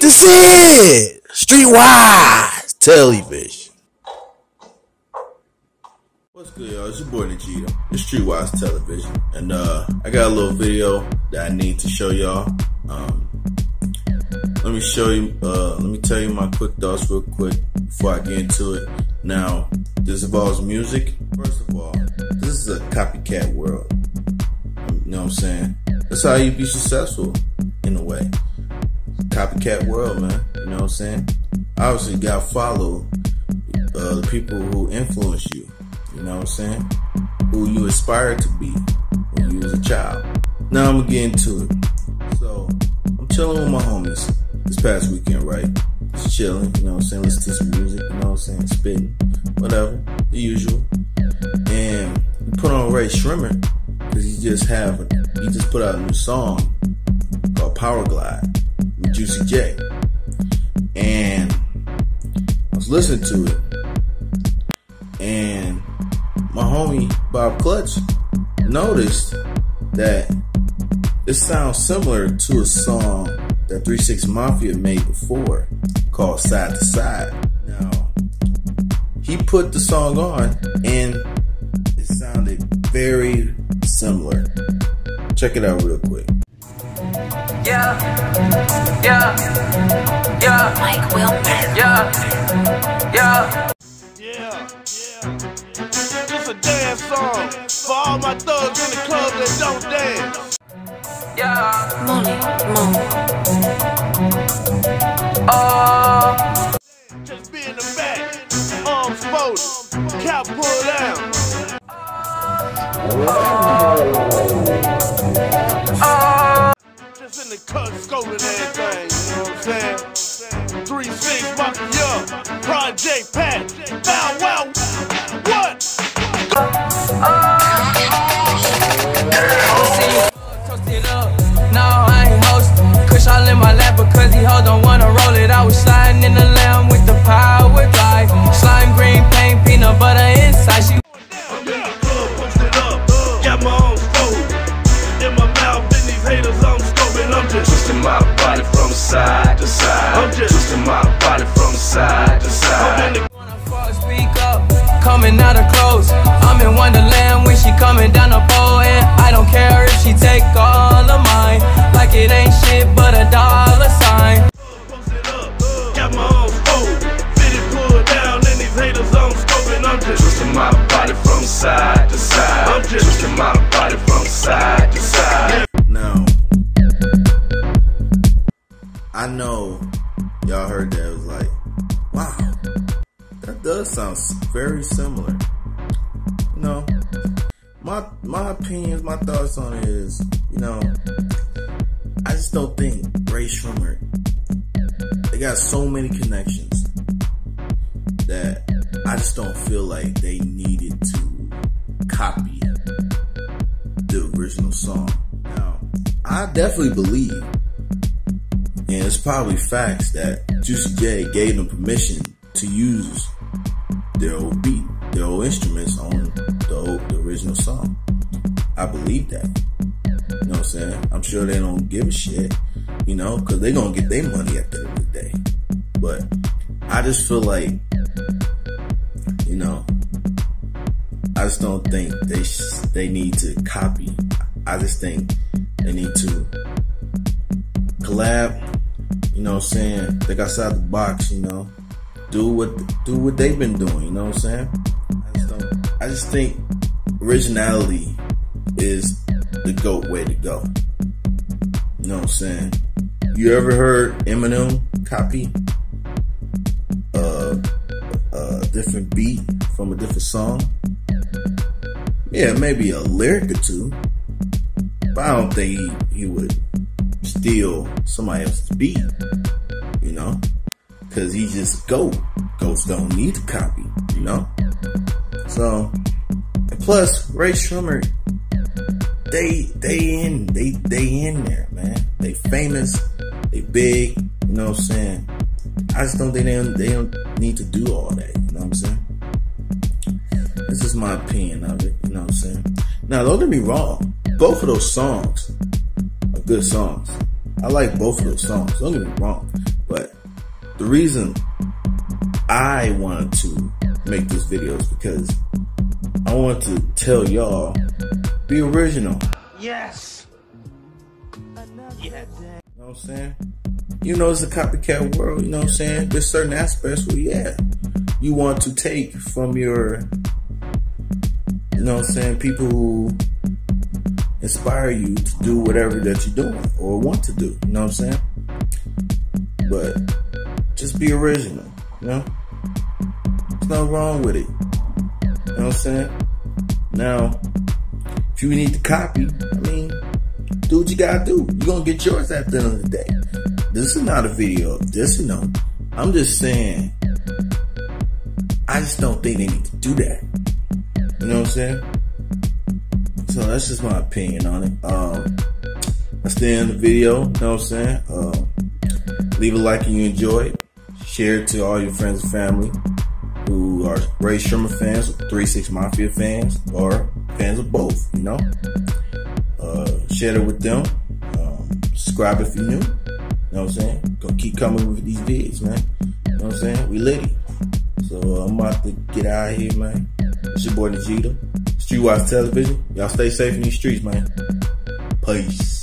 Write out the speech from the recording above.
This it. Streetwise Tellyvision. What's good, y'all? It's your boy Nageto. It's Streetwise Tellyvision. And uh I got a little video that I need to show y'all. Um let me show you uh let me tell you my quick thoughts real quick before I get into it. Now, this involves music. First of all, this is a copycat world. You know what I'm saying? That's how you be successful in a way. Copycat world, man. You know what I'm saying? Obviously, you gotta follow uh, the people who influence you. You know what I'm saying? Who you aspire to be when you was a child. Now I'm gonna get into it. So I'm chilling with my homies this past weekend, right? Just chilling, you know what I'm saying? Listen to some music, you know what I'm saying? Spitting, whatever, the usual. And we put on Rae Sremmurd because he just have he just put out a new song called Powerglide Juicy J. And I was listening to it, and my homie Bob Clutch noticed that it sounds similar to a song that 3 6 Mafia made before called Side to Side. Now, he put the song on and it sounded very similar. Check it out real quick. Yeah, yeah, yeah, Mike Wilmer. yeah, yeah. Yeah, yeah. This a dance song for all my thugs in the club that don't dance. Yeah, Money, money. Scolding everything, you know what I'm saying? Three six Mafia, Project Pat, Bow Wow, Coming out of clothes. I'm in Wonderland when she coming down the pole. And I don't care if she take all of mine. Like it ain't shit but a dollar sign. posted up, got my arms folded. Fitted pulled down, and these haters I'm scoping, I'm just Twisting my body from side to side. I'm just- twisting my body from side to side. Now, I know y'all heard that. It was like, wow, that does sound very similar. You know, my my opinions, my thoughts on it is, you know, I just don't think Rae Sremmurd. They got so many connections that I just don't feel like they needed to copy the original song. Now, I definitely believe, and it's probably facts that Juicy J gave them permission to use their old beat, their old instruments on the old, the original song. I believe that. You know what I'm saying? I'm sure they don't give a shit, you know, because they're gonna get their money at the end of the day. But I just feel like, you know, I just don't think they they need to copy. I just think they need to collab. You know what I'm saying? Think outside the box. You know, do what do what they've been doing. You know what I'm saying? I just don't. I just think originality is the goat way to go. You know what I'm saying? You ever heard Eminem copy a, a different beat from a different song? Yeah, maybe a lyric or two. But I don't think he, he would steal somebody else's beat, you know? Cause he just go. Ghosts don't need to copy, you know? So, and plus, Rae Sremmurd, they, they in, they, they in there, man. They famous, they big, you know what I'm saying? I just don't think they don't, they don't need to do all that, you know what I'm saying? This is my opinion of it. You know what I'm saying? Now, don't get me wrong. Both of those songs are good songs. I like both of those songs. Don't get me wrong. The reason I wanted to make this video is because I want to tell y'all be original. Yes. You know what I'm saying? You know, it's a copycat world, you know what I'm saying? There's certain aspects where, yeah, you want to take from your, you know what I'm saying, people who inspire you to do whatever that you're doing or want to do, you know what I'm saying? But be original, you know? There's nothing wrong with it. You know what I'm saying? Now, if you need to copy, I mean, do what you gotta do. You're gonna get yours at the end of the day. This is not a video this, you know. I'm just saying, I just don't think they need to do that. You know what I'm saying? So that's just my opinion on it. Um, that's the the video. You know what I'm saying? Um, leave a like if you enjoy it. Share it to all your friends and family who are Rae Sremmurd fans, 3-6 Mafia fans, or fans of both, you know? Uh, share it with them. Um, subscribe if you're new. You know what I'm saying? Go keep coming with these vids, man. You know what I'm saying? We litty. So uh, I'm about to get out of here, man. It's your boy Nageto. Streetwise Tellyvision. Y'all stay safe in these streets, man. Peace.